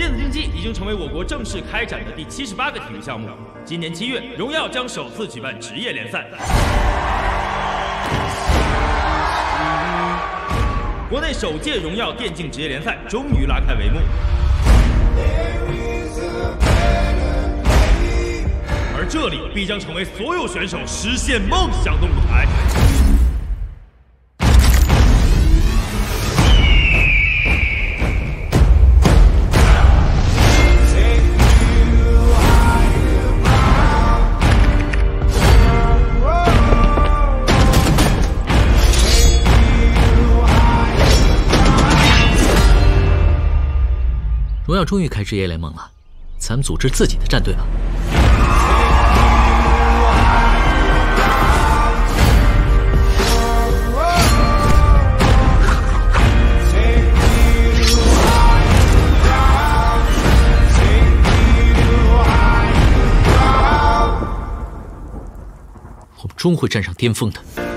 电子竞技已经成为我国正式开展的第七十八个体育项目。今年七月，荣耀将首次举办职业联赛。国内首届荣耀电竞职业联赛终于拉开帷幕，而这里必将成为所有选手实现梦想的舞台。荣耀终于开职业联盟了，咱们组织自己的战队吧。我们终会站上巅峰的。